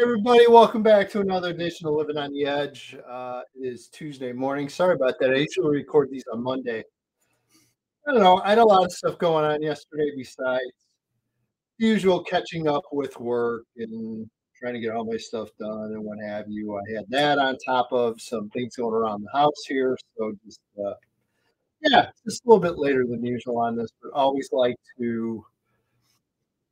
everybody, welcome back to another edition of Living on the Edge. Uh, it is Tuesday morning. Sorry about that. I usually record these on Monday. I don't know. I had a lot of stuff going on yesterday besides usual catching up with work and trying to get all my stuff done and what have you. I had that on top of some things going around the house here. So just, uh, yeah, just a little bit later than usual on this, but always like to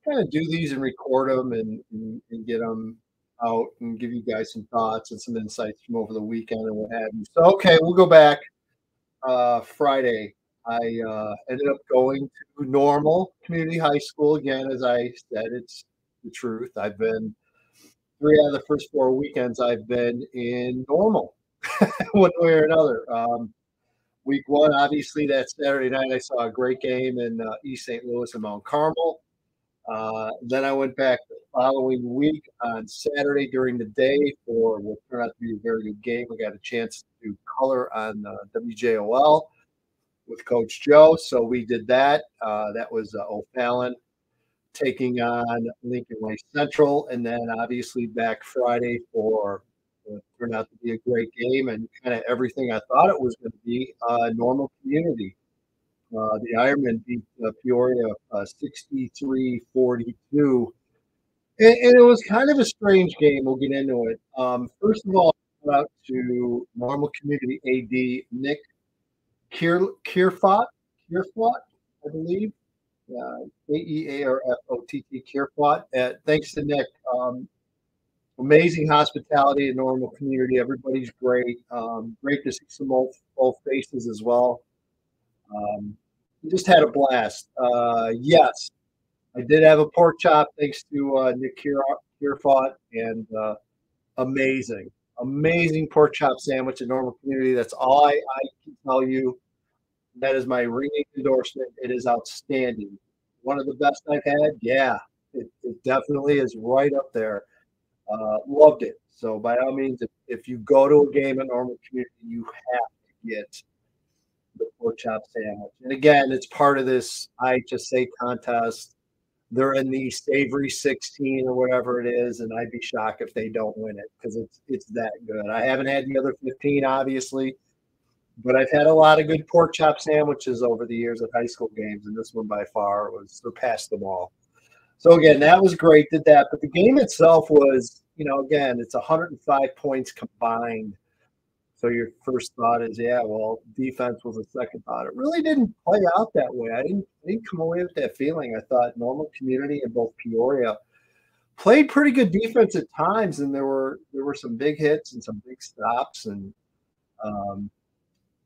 kind of do these and record them and, and, and, get them out and give you guys some thoughts and some insights from over the weekend and what have you. So, okay, we'll go back. Uh, Friday, I uh, ended up going to Normal Community High School again. As I said, it's the truth. I've been three out of the first four weekends. I've been in Normal, one way or another. Um, week one, obviously, that Saturday night, I saw a great game in uh, East St. Louis and Mount Carmel. Uh, then I went back following week on Saturday during the day for what turned out to be a very good game. We got a chance to color on uh, WJOL with Coach Joe. So we did that. Uh, that was uh, O'Fallon taking on Lincoln Way Central. And then obviously back Friday for what turned out to be a great game and kind of everything I thought it was going to be a normal community. Uh, the Ironmen beat uh, Peoria uh, 63 42. And, and, it was kind of a strange game. We'll get into it. Um, first of all, out to normal community AD Nick Kier, Kearfott, Kearfott, I believe. Uh, A E A R F O T T Kearfott. Uh, thanks to Nick. Um, amazing hospitality in normal community. Everybody's great. Um, great to see some old, old faces as well. Um, just had a blast. Uh, yes, I did have a pork chop thanks to uh, Nick Kearfott, and uh, amazing, amazing pork chop sandwich in normal community. That's all I, I can tell you. That is my ringing endorsement. It is outstanding. One of the best I've had. Yeah, it, it definitely is right up there. Uh, loved it. So by all means, if, if you go to a game at normal community, you have to get the pork chop sandwich. And again, it's part of this IHSA contest. They're in the savory 16 or whatever it is, and I'd be shocked if they don't win it because it's it's that good. I haven't had the other 15, obviously, but I've had a lot of good pork chop sandwiches over the years at high school games, and this one by far was surpassed them all. So again, that was great. Did that, but the game itself was, you know, again, it's 105 points combined so your first thought is, yeah, well, defense was a second thought. It really didn't play out that way. I didn't, I didn't come away with that feeling. I thought normal community and both Peoria played pretty good defense at times, and there were there were some big hits and some big stops, and um,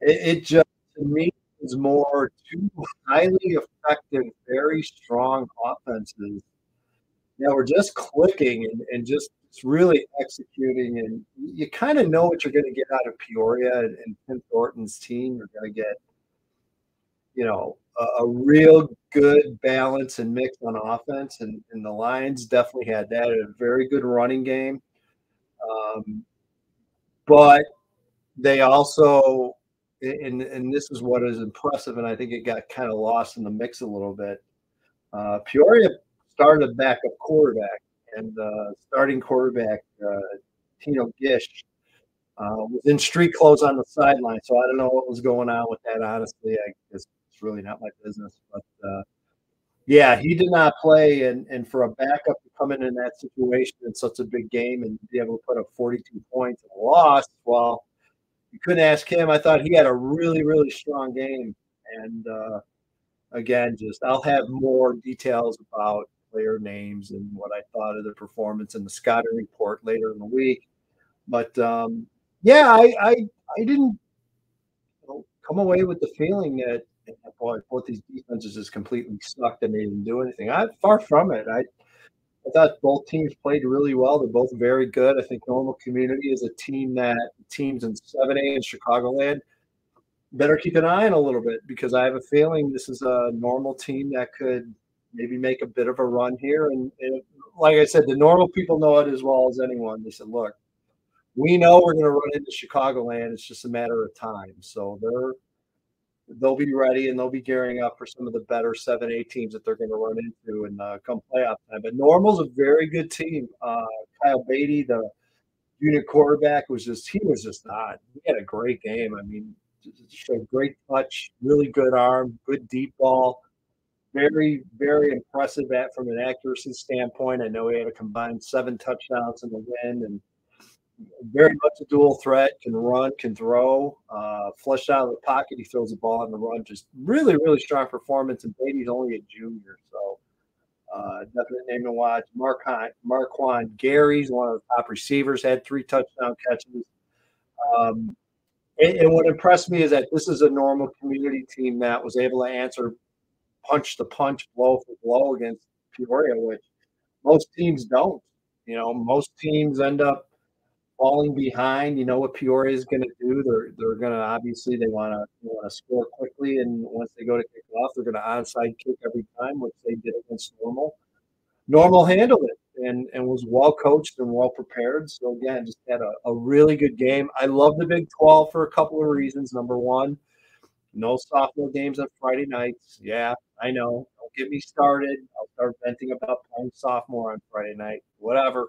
it, it just to me was more two highly effective, very strong offenses that were just clicking and, and just really executing, and you kind of know what you're going to get out of Peoria and, and Tim Thornton's team. You're going to get, you know, a, a, real good balance and mix on offense, and, and the Lions definitely had that. A very good running game, um, but they also, and and this is what is impressive, and I think it got kind of lost in the mix a little bit. Uh, Peoria started a backup quarterback and uh, starting quarterback uh, Tino Gish uh, was in street clothes on the sideline. So I don't know what was going on with that. Honestly, I guess it's really not my business. But uh, yeah, he did not play, and and for a backup to come in in that situation in such a big game and be able to put up 42 points and lost, well, you couldn't ask him. I thought he had a really really strong game, and uh, again, just I'll have more details about player names and what I thought of the performance in the scouting report later in the week. But um, yeah, I, I, I didn't come away with the feeling that boy, both these defenses just completely sucked and they didn't do anything. I far from it. I I thought both teams played really well. They're both very good. I think Normal Community is a team that teams in 7A in Chicagoland better keep an eye on a little bit because I have a feeling this is a normal team that could maybe make a bit of a run here. And, and like I said, the normal people know it as well as anyone. They said, look, we know we're going to run into Chicagoland. It's just a matter of time. So they're they'll be ready and they'll be gearing up for some of the better seven eight teams that they're going to run into and uh, come playoff time. But Normal's a very good team. Uh, Kyle Beatty, the unit quarterback, was just he was just not. He had a great game. I mean, showed great touch, really good arm, good deep ball. Very, very impressive at from an accuracy standpoint. I know he had a combined seven touchdowns in the win and very much a dual threat, can run, can throw, uh, flushed out of the pocket. He throws the ball on the run. Just really, really strong performance. And Beatty's only a junior. So uh, definite name to watch. Marquand, Marquand Gary's one of the top receivers, had three touchdown catches. Um, and, and, what impressed me is that this is a normal community team that was able to answer punch to punch, blow for blow against Peoria, which most teams don't. You know, most teams end up falling behind. You know what Peoria is going to do. They're they're going to obviously they want to want to score quickly, and once they go to kick off, they're going to onside kick every time, which they did against Normal. Normal handled it and and was well coached and well prepared. So again, just had a, a really good game. I love the Big Twelve for a couple of reasons. Number one, no sophomore games on Friday nights. Yeah, I know. Don't get me started. I'll start venting about playing sophomore on Friday night. Whatever.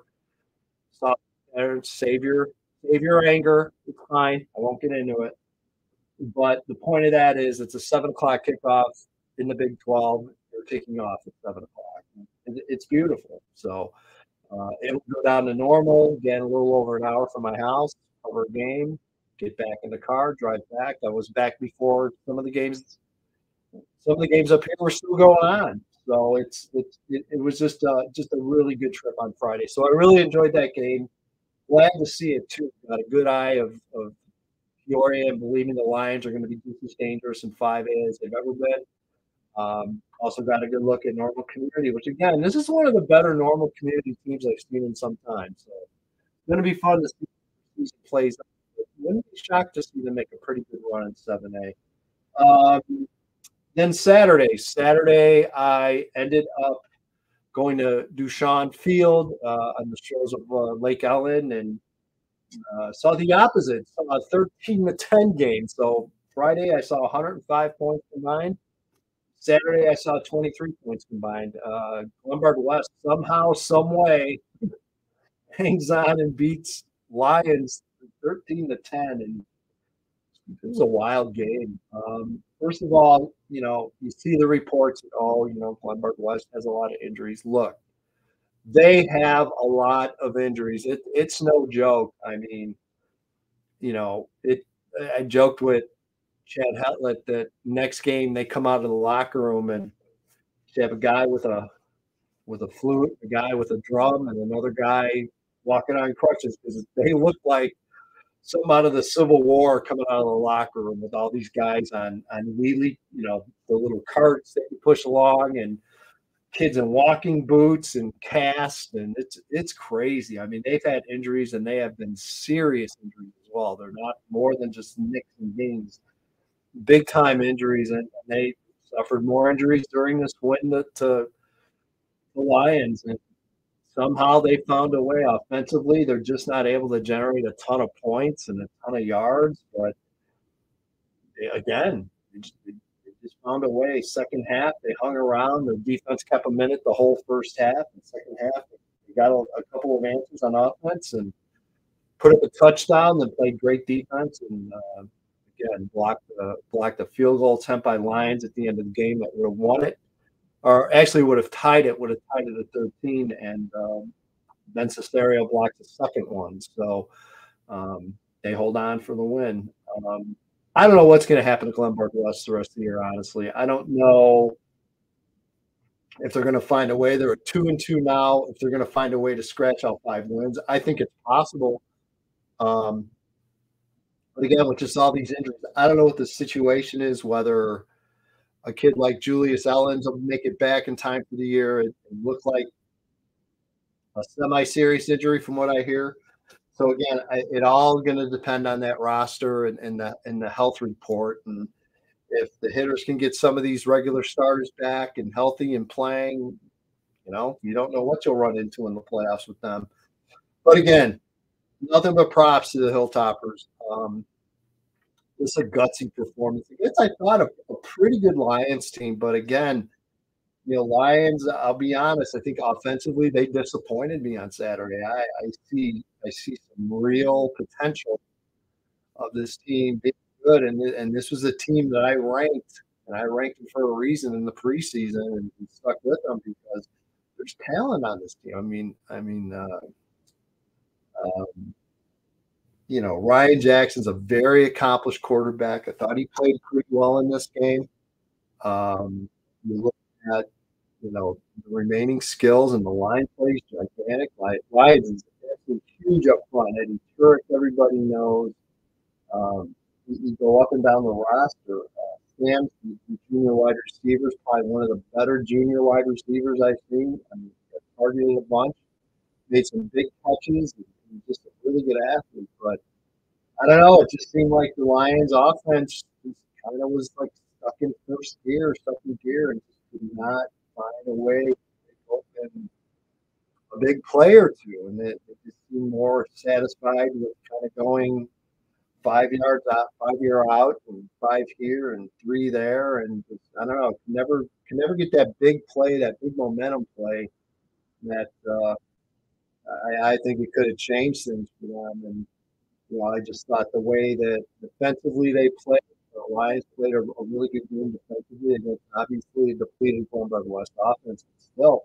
Sophomore save your save your anger. It's fine. I won't get into it. But the point of that is it's a seven o'clock kickoff in the Big 12. They're kicking off at seven o'clock. It's beautiful. So uh, it'll go down to normal. Again, a little over an hour from my house, cover a game, get back in the car, drive back. I was back before some of the games. Some of the games up here were still going on. So it's, it's it, it was just uh, just a really good trip on Friday. So I really enjoyed that game glad to see it too. Got a good eye of, of Peoria and believing the Lions are going to be just as dangerous in 5A as they've ever been. Um, also got a good look at normal community, which again, this is one of the better normal community teams I've seen in some time. So it's going to be fun to see these plays. Wouldn't be shocked to see them make a pretty good run in 7A. Um, then Saturday, Saturday, I ended up going to Duchon Field uh, on the shores of uh, Lake Ellyn and uh, saw the opposite, saw a 13 to 10 game. So Friday I saw 105 points combined. Saturday I saw 23 points combined. Uh, Glenbard West somehow, some way, hangs on and beats Lions 13 to 10, and it was a wild game. Um, first of all, you know, you see the reports, oh, you know, Glenbard West has a lot of injuries. Look, they have a lot of injuries. It, it's no joke. I mean, you know, it. I joked with Chad Hetlet that next game they come out of the locker room and they have a guy with a with a flute, a guy with a drum, and another guy walking on crutches because they look like some out of the Civil War coming out of the locker room with all these guys on on wheelie, you know, the little carts that you push along, and kids in walking boots and casts, and it's it's crazy. I mean, they've had injuries and they have been serious injuries as well. They're not more than just nicks and dings, big time injuries, and, they suffered more injuries during this win to, to the Lions. And somehow they found a way offensively. They're just not able to generate a ton of points and a ton of yards. But they, again, they just, they just, found a way. Second half, they hung around. Their defense kept a minute the whole first half. And second half, they got a, a couple of answers on offense and put up a touchdown. Then played great defense and. Uh, again, blocked uh, blocked a field goal attempt by Lions at the end of the game that would have won it or actually would have tied it, would have tied it at 13, and um, Ben Cesario blocked the second one. So um, they hold on for the win. Um, I don't know what's going to happen to Glenbard West the rest of the year, honestly. I don't know if they're going to find a way. They're at two and two now. If they're going to find a way to scratch out five wins, I think it's possible. Um, but again, with just all these injuries, I don't know what the situation is, whether – a kid like Julius Ellens will make it back in time for the year. It, it looked like a semi-serious injury from what I hear. So again, I, it all going to depend on that roster and, and the and the health report. And if the hitters can get some of these regular starters back and healthy and playing, you know, you don't know what you'll run into in the playoffs with them. But again, nothing but props to the Hilltoppers. Um, just a gutsy performance. I guess I thought a, a pretty good Lions team, but again, you know, Lions. I'll be honest. I think offensively they disappointed me on Saturday. I, I see I see some real potential of this team being good, and and this was a team that I ranked, and I ranked them for a reason in the preseason, and, and stuck with them because there's talent on this team. I mean, I mean, uh, um, you know, Ryan Jackson's a very accomplished quarterback. I thought he played pretty well in this game. Um, you look at, you know, the remaining skills and the line plays gigantic. Is huge up front. Eddie Turek, everybody knows. Um, you, go up and down the roster. Uh, Sam, the junior wide receivers, probably one of the better junior wide receivers I've seen. I mean, targeted a bunch, made some big catches. Just a really good athlete, but I don't know. It just seemed like the Lions' offense kind of was like stuck in first gear, stuck in gear, and just could not find a way to open a big play or two. And it, it just seemed more satisfied with kind of going five yards out, five year out, and five here and three there, and just, I don't know. Never can never get that big play, that big momentum play that uh, I, I, think it could have changed things for them. And you know, I just thought the way that defensively they played, the Lions played a, a really good game defensively against obviously depleted Glenbard West offense. But still,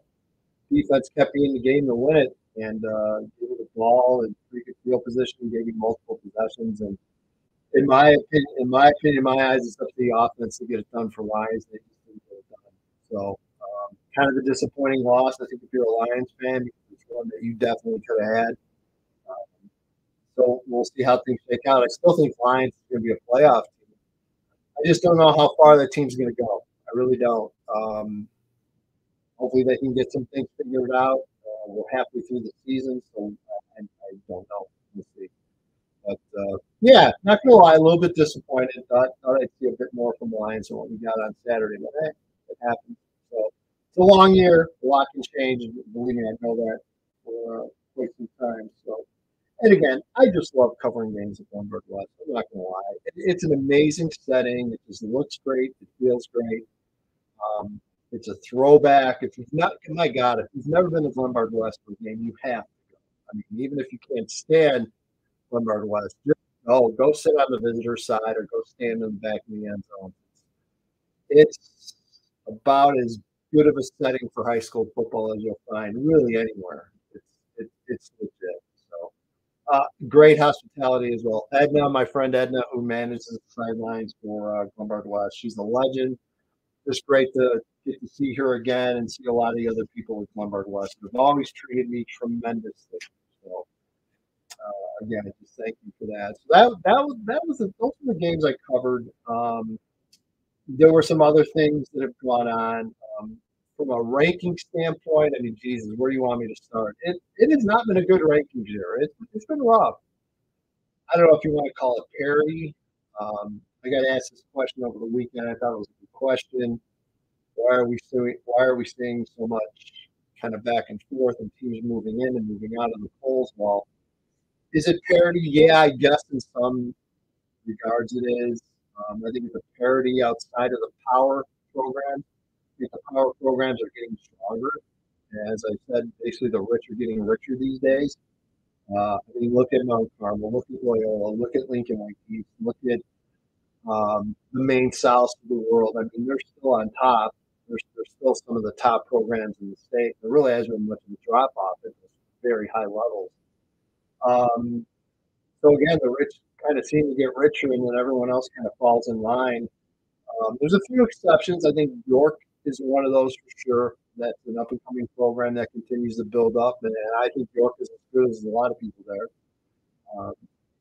defense kept being the game to win it and uh, gave it the ball and pretty good field position, gave you multiple possessions. And in my opinion, in my opinion, in my eyes, it's up to the offense to get it done for Lions. They just didn't get it done. So um, kind of a disappointing loss. I think if you're a Lions fan, one that you definitely could have had. Um, so we'll see how things shake out. I still think Lions is going to be a playoff team. I just don't know how far that team's going to go. I really don't. Um, hopefully, they can get some things figured out. Uh, we're halfway through the season, so I, I don't know. We'll see. But uh, yeah, not gonna lie, a little bit disappointed. Thought, thought I'd see a bit more from Lions than what we got on Saturday, but hey, it happened. So it's a long year. A lot can change. Believe me, I know that for uh, quite some time. So, and again, I just love covering games at Glenbard West. I'm not going to lie. It, it's an amazing setting. It just looks great. It feels great. Um, it's a throwback. If you've not, my God, if you've never been to Glenbard West for a game, you have to go. I mean, even if you can't stand Glenbard West, just go, go sit on the visitor side or go stand in the back of the end zone. It's about as good of a setting for high school football as you'll find really anywhere. It's it, it's legit. So uh, great hospitality as well. Edna, my friend Edna, who manages the sidelines for uh, Glenbard West, she's a legend. It's great to get to see her again and see a lot of the other people with Glenbard West. They've always treated me tremendously. So uh, again, just thank you for that. So that that was that was the, those were the games I covered. Um, there were some other things that have gone on. Um, from a ranking standpoint, I mean, Jesus, where do you want me to start? It it has not been a good ranking year. It, it's been rough. I don't know if you want to call it parity. Um, I got asked this question over the weekend. I thought it was a good question. Why are we seeing Why are we seeing so much kind of back and forth and teams moving in and moving out of the polls? Well, is it parity? Yeah, I guess in some regards it is. Um, I think it's a parity outside of the power program. The power programs are getting stronger. As I said, basically the rich are getting richer these days. Uh, I mean, look at Mount Carmel, look at Loyola, look at Lincoln Lake look at um, the Maine South of the world. I mean, they're still on top. There's, there's still some of the top programs in the state. There really hasn't been much of a drop off at very high levels. Um, so again, the rich kind of seem to get richer, and then everyone else kind of falls in line. Um, there's a few exceptions. I think York is one of those for sure. That's an up and coming program that continues to build up, and, and, I think York is as good as a lot of people there. Um,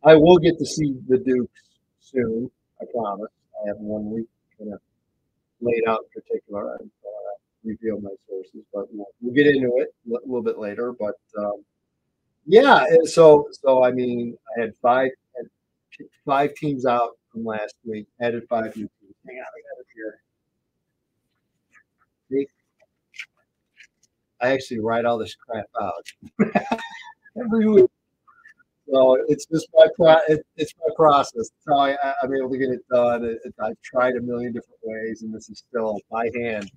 I will get to see the Dukes soon. I promise. I have one week kind of laid out in particular. I don't want to reveal my sources, but we'll, we'll get into it a little bit later. But um, yeah, so so I mean, I had five five teams out from last week. Added five new teams. Hang on, I got it here. I actually write all this crap out every week. So it's just my pro- it, it's my process. It's how I, am able to get it done. It, it, I've tried a million different ways, and this is still by hand.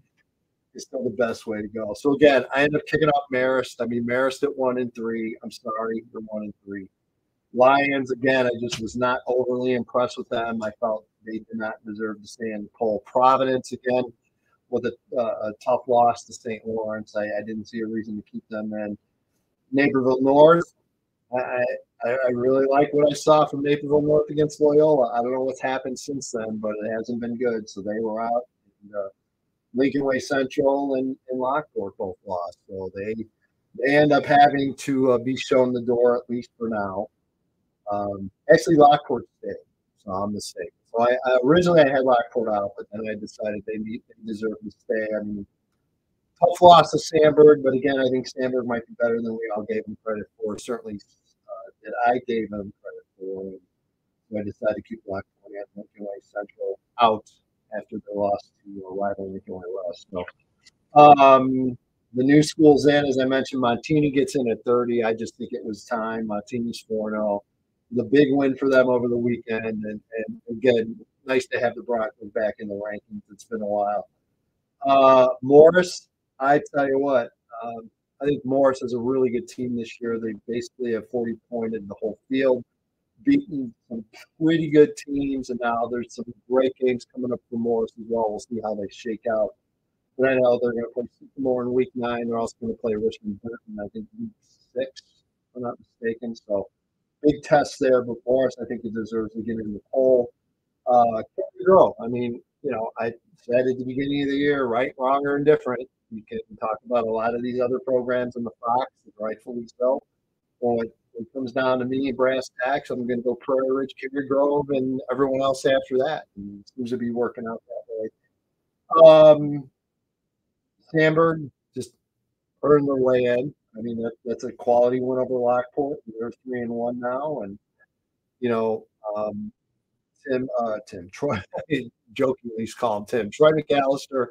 is still the best way to go. So again, I end up kicking off Marist. I mean, Marist at one and three. I'm sorry, they're one and three. Lions again, I just was not overly impressed with them. I felt they did not deserve to stay in the poll. Providence again with a, uh, a tough loss to St. Laurence. I, I, didn't see a reason to keep them in. Naperville North, I, I, I really like what I saw from Naperville North against Loyola. I don't know what's happened since then, but it hasn't been good. So they were out. And, uh, Lincoln Way Central and, and Lockport both lost. So they they end up having to uh, be shown the door at least for now. Um, actually, Lockport stayed, so I'm mistaken. So I, I, originally I had Lockport out, but then I decided they, need, they deserve to stay. I mean, tough loss to Sandburg, but again, I think Sandburg might be better than we all gave them credit for. Certainly, uh, that I gave them credit for. So I decided to keep Lockport and Lincoln Way Central out after their loss to a rival Lincoln Way West. So, um, the new school's in, as I mentioned. Montini gets in at 30. I just think it was time. Montini's 4 0 the big win for them over the weekend. And, and again, nice to have the Broncos back in the rankings. It's been a while. Uh, Morris, I tell you what, um, I think Morris is a really good team this year. They basically have 40 pointed the whole field, beaten some pretty good teams, and now there's some great games coming up for Morris as well. We'll see how they shake out. But I know they're going to play Sycamore in week nine. They're also going to play Richmond Burton, I think, week six, if I'm not mistaken. So big test there, but Morris, I think he deserves to get in the poll. Uh, Girl, I mean, you know, I said at the beginning of the year, right, wrong, or indifferent. You can talk about a lot of these other programs in the Fox, rightfully so. Well, it, comes down to me, brass tacks. I'm going to go Prairie Ridge, Cary Grove, and everyone else after that. And it seems to be working out that way. Um, Sandburg just earned their way in. I mean, that, that's a quality win over Lockport. They're three and one now, and you know, um, Tim, uh, Tim Troy, jokingly call him Tim. Troy McAllister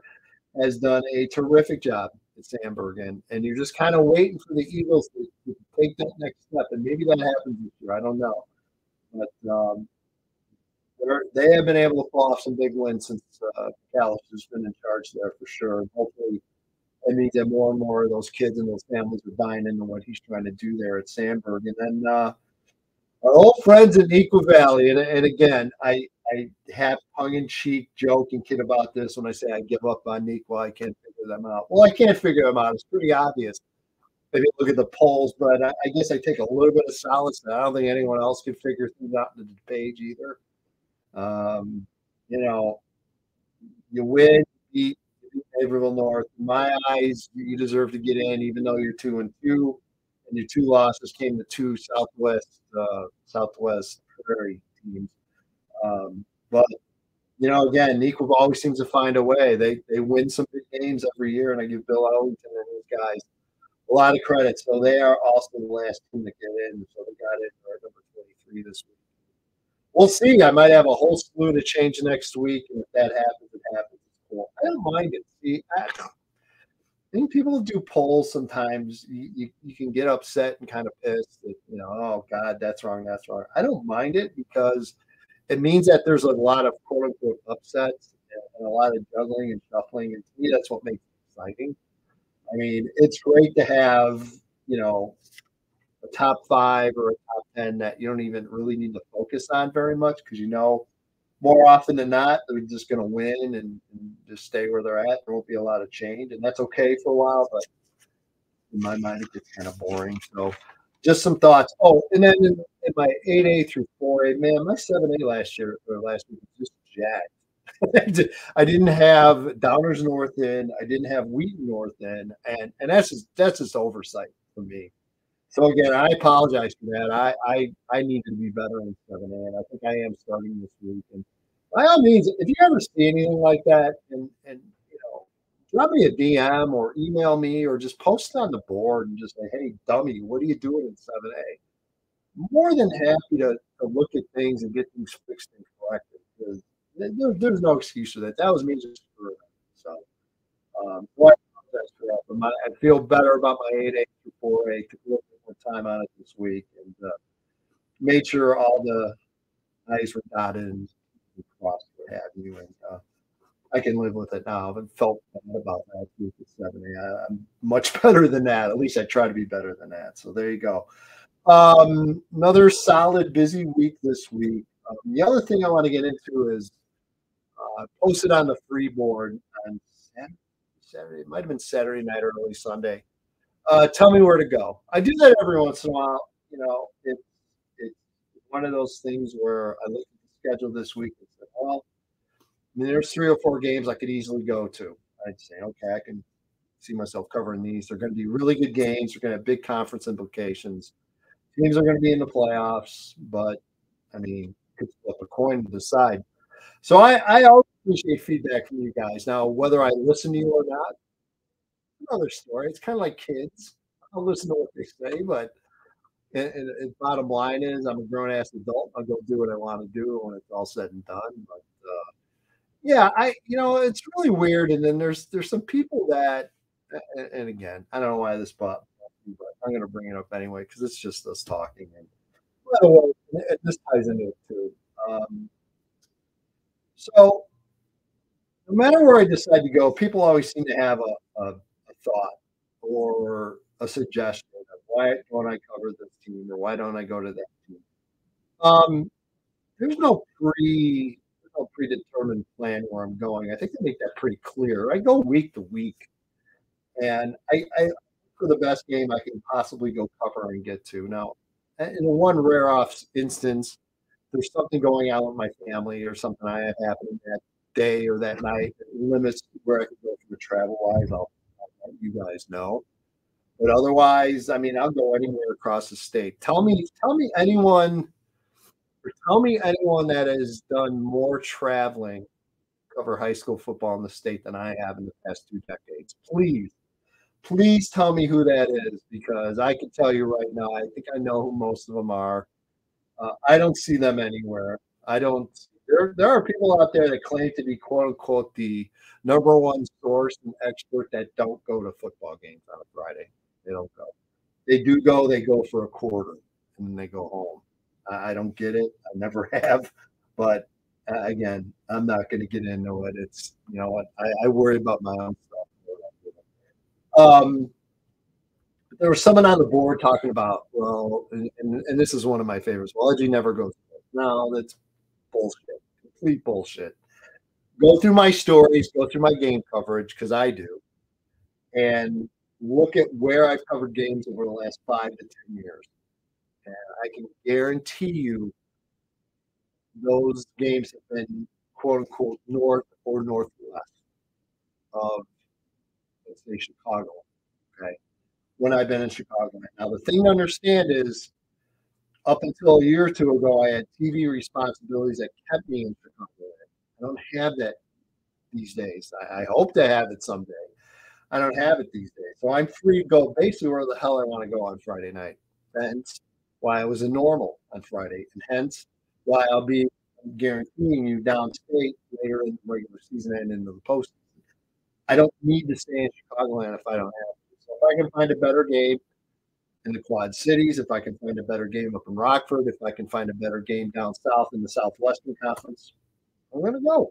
has done a terrific job at Sandburg, and and you're just kind of waiting for the Eagles to, to, take that next step, and maybe that happens this year. I don't know, but um, they have been able to pull off some big wins since uh, McAllister's been in charge there for sure. hopefully it means that more and more of those kids and those families are buying into what he's trying to do there at Sandburg. And then uh, our old friends in Neuqua Valley, and, and again, I I have tongue in cheek joke and kid about this when I say I give up on Neuqua. I can't figure them out. Well, I can't figure them out. It's pretty obvious if you look at the polls, but I, I guess I take a little bit of solace. I don't think anyone else can figure things out in the page either. Um, you know, you win, beat, Naperville North. In my eyes, you deserve to get in, even though you're two and two, and your two losses came to two Southwest uh, Southwest Prairie teams. Um, but you know, again, Neuqua always seems to find a way. They they win some big games every year, and I give Bill Ellington and his guys a lot of credit. So they are also the last team to get in. So they got in at number 23 this week. We'll see. I might have a whole slew to change next week, and if that happens, it happens. I don't mind it. See, I, I think people do polls sometimes. You, you, you, can get upset and kind of pissed that, you know, oh, God, that's wrong, that's wrong. I don't mind it because it means that there's a lot of quote unquote upsets and a lot of juggling and shuffling. And to me, that's what makes it exciting. I mean, it's great to have, you know, a top five or a top 10 that you don't even really need to focus on very much because you know more often than not, they're just going to win and, and, just stay where they're at. There won't be a lot of change, and that's okay for a while. But in my mind, it gets kind of boring. So, just some thoughts. Oh, and then in, in my eight A through four A, man, my seven A last year or last week was just jacked. I didn't have Downers North End. I didn't have Wheaton North End, and and that's just that's just oversight for me. So again, I apologize for that. I I, I need to be better in seven A, and I think I am starting this week. And by all means, if you ever see anything like that, and and you know, drop me a DM or email me or just post it on the board and just say, "Hey, dummy, what are you doing in seven A?" More than happy to, to look at things and get things fixed and corrected because there, there's no excuse for that. That was me just screwing. So, um, I feel better about my 8A through 4A. Time on it this week and uh, made sure all the I's were dotted and crossed what have you. And uh, I can live with it now. I've felt bad about that week at 70. I, am much better than that. At least I try to be better than that. So there you go. Um, another solid, busy week this week. Um, the other thing I want to get into is uh, posted on the free board on Saturday, Saturday. It might have been Saturday night or early Sunday. Uh, tell me where to go. I do that every once in a while. You know, it, it's one of those things where I look at the schedule this week and say, well, I mean, there's three or four games I could easily go to. I'd say, okay, I can see myself covering these. They're going to be really good games. They're going to have big conference implications. Teams are going to be in the playoffs, but I mean, could flip a coin to decide. So I, I always appreciate feedback from you guys. Now, whether I listen to you or not, another story. It's kind of like kids. I'll listen to what they say, but and, and, and bottom line is, I'm a grown ass adult. I'll go do what I want to do when it's all said and done. But uh, yeah, I you know it's really weird. And then there's there's some people that, and, and again, I don't know why this but but I'm going to bring it up anyway because it's just us talking. And by the way, this ties into it too. Um, so no matter where I decide to go, people always seem to have a, a thought or a suggestion of why don't I cover this team or why don't I go to that team. Um, there's no pre no predetermined plan where I'm going. I think they make that pretty clear. I go week to week, and I, I for the best game I can possibly go cover and get to. Now, in one rare off instance, there's something going on with my family or something I have happening that day or that night that limits where I can go from a travel wise. I'll, you guys know. But otherwise, I mean, I'll go anywhere across the state. Tell me, tell me anyone tell me anyone that has done more traveling cover high school football in the state than I have in the past two decades. Please, please tell me who that is because I can tell you right now, I think I know who most of them are. Uh, I don't see them anywhere. I don't. There, there are people out there that claim to be quote unquote the number one source and expert that don't go to football games on a Friday. They don't go. They do go. They go for a quarter and then they go home. I don't get it. I never have. But uh, again, I'm not going to get into it. It's you know what I, I, worry about my own stuff. Um, there was someone on the board talking about well, and, and, and this is one of my favorites. Well, Edgy never goes. No, that's bullshit. Complete bullshit. Go through my stories. Go through my game coverage because I do, and look at where I've covered games over the last five to ten years and I can guarantee you those games have been quote unquote north or northwest of let's say Chicago. Okay. When I've been in Chicago. Now the thing to understand is up until a year or two ago, I had TV responsibilities that kept me in Chicago. I don't have that these days. I, I hope to have it someday. I don't have it these days. So I'm free to go basically where the hell I want to go on Friday night. And why I was a normal on Friday, and hence why I'll be guaranteeing you downstate later in the regular season and into the postseason. I don't need to stay in Chicagoland if I don't have to. So if I can find a better game in the Quad Cities, if I can find a better game up in Rockford, if I can find a better game down south in the Southwestern Conference, I'm going to go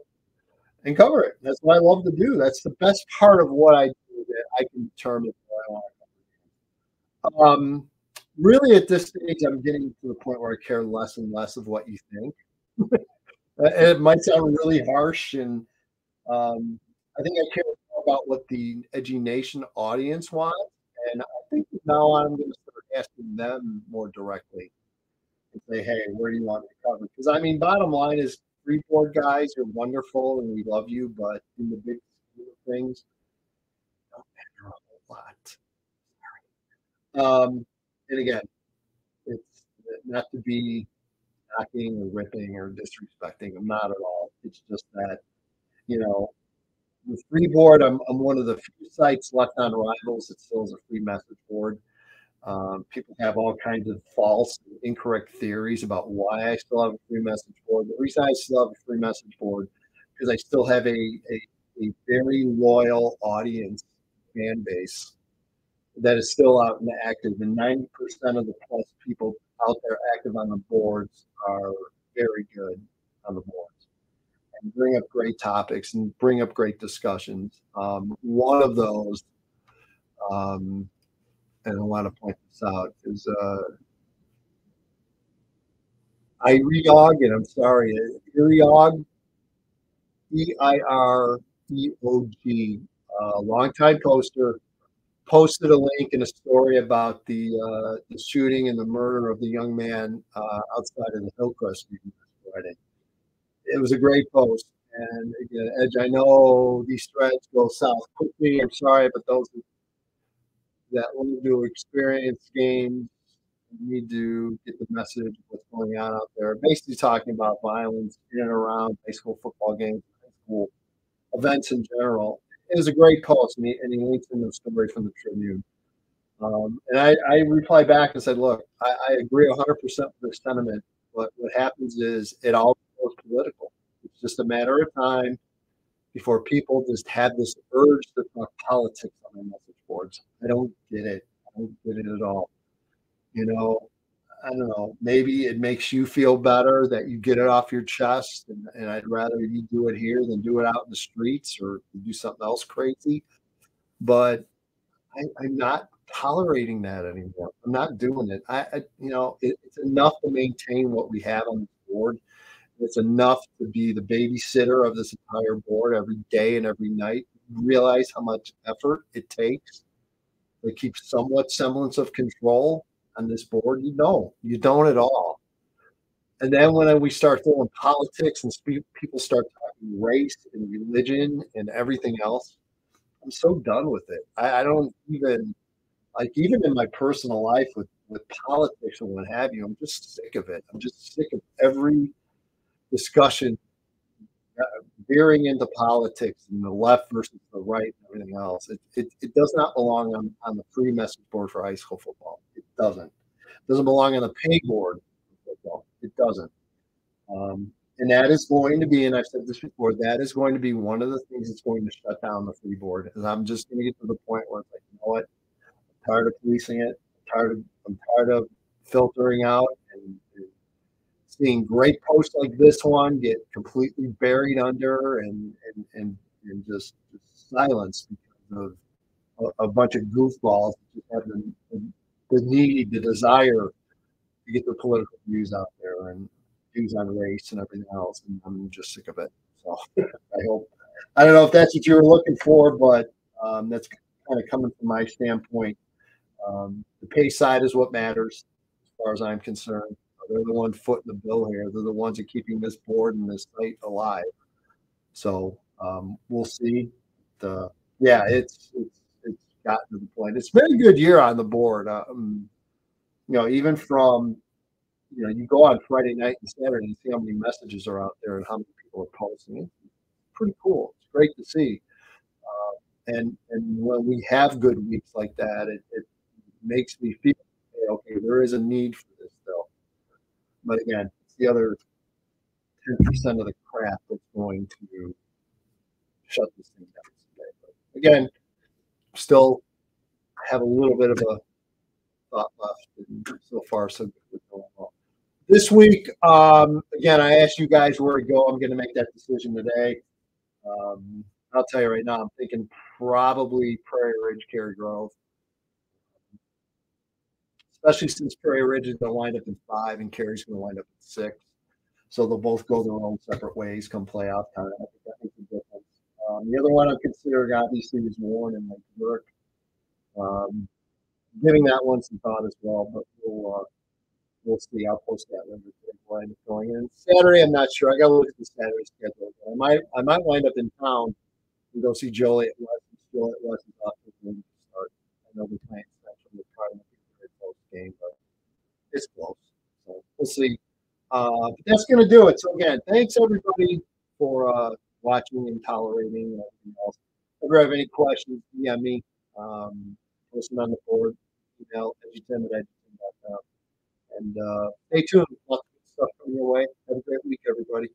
and cover it. That's what I love to do. That's the best part of what I do that I can determine where I want to cover. Um, really at this stage, I'm getting to the point where I care less and less of what you think. it might sound really harsh, and um, I think I care about what the Edgy Nation audience wants. And I think now I'm going to start asking them more directly and say, hey, where do you want me to cover? Because I mean, bottom line is, free board guys, you're wonderful and we love you, but in the big scheme of things, don't matter a whole lot. Um, and again, it's not to be knocking or ripping or disrespecting. I'm not at all. It's just that, you know, the free board, I'm, I'm one of the few sites left on Rivals that still has a free message board. Um, people have all kinds of false, incorrect theories about why I still have a free message board. The reason I still have a free message board because I still have a, a, a very loyal audience fan base that is still out and active. And 90% of the plus people out there active on the boards are very good on the boards. And bring up great topics and bring up great discussions. Um, one of those, um, and I want to point this out, is uh, Eireog, and I'm sorry, Eireog, E I R E O G, uh, longtime poster, posted a link and a story about the uh, the shooting and the murder of the young man uh, outside of the Hillcrest Friday. It was a great post, and again, Edge, I know these threads go south quickly. I'm sorry, but those that want to do experience games need to get the message of what's going on out there. Basically, talking about violence in and around high school football games, high school events in general. It was a great post, and he, and he linked in the story from the Tribune. Um, and I, I replied back and said, "Look, I, I agree 100 percent with this sentiment. But what happens is it all political. It's just a matter of time before people just have this urge to talk politics on their message boards. I don't get it. I don't get it at all you know i don't know maybe it makes you feel better that you get it off your chest and, and i'd rather you do it here than do it out in the streets or do something else crazy but I, am not tolerating that anymore i'm not doing it i, I you know it, it's enough to maintain what we have on the board it's enough to be the babysitter of this entire board every day and every night realize how much effort it takes to keep somewhat semblance of control on this board. You don't. You don't at all. And then when we start throwing politics and people start talking race and religion and everything else, I'm so done with it. I, I don't even like even in my personal life with with politics and what have you. I'm just sick of it. I'm just sick of every discussion uh, veering into politics and the left versus the right and everything else. It, it, it does not belong on, on the free message board for high school football. It doesn't. It doesn't belong on the pay board football. It doesn't. Um, and that is going to be, and I've said this before, that is going to be one of the things that's going to shut down the free board. And I'm just going to get to the point where it's like, you know what? I'm tired of policing it. I'm tired of I'm tired of filtering out and seeing great posts like this one get completely buried under and and and, and just, silenced because of a, a, bunch of goofballs that have the, the, the, need, the desire to get their political views out there and views on race and everything else. And I'm just sick of it. So I hope I don't know if that's what you were looking for, but um, that's kind of coming from my standpoint. Um, the pay side is what matters, as far as I'm concerned. They're the one footing the bill here. They're the ones that are keeping this board and this site alive. So um, we'll see. The yeah, it's it's it's gotten to the point. It's been a good year on the board. Um, you know, even from you know, you go on Friday night and Saturday and see how many messages are out there and how many people are posting. It's pretty cool. It's great to see. Uh, and and when we have good weeks like that, it, it makes me feel okay. There is a need for but again, it's the other 10% of the crap that's going to shut this thing down today. But again, still have a little bit of a thought left. And so far, so. This week, um, again, I asked you guys where to go. I'm going to make that decision today. Um, I'll tell you right now, I'm thinking probably Prairie Ridge, Cary Grove especially since Prairie Ridge is going to wind up in five and Cary's going to wind up in six. So they'll both go their own separate ways come playoff time. I think that makes a difference. Um, the other one I'm considering obviously is Warren and Lake Burke. Um, giving that one some thought as well, but we'll uh, we'll see. I'll post that later today where I'm going in. Saturday, I'm not sure. I got to look at the Saturday schedule. I might I might wind up in town and go see Joliet West. Joliet West is off to start. I know the game, but it's close. So we'll see. Uh, but that's going to do it. So again, thanks everybody for uh, watching and tolerating and everything else. If you have any questions, yeah, me. Um, post them on the board, email edgerton.com. And uh, stay tuned. Lots of stuff coming your way. Have a great week, everybody.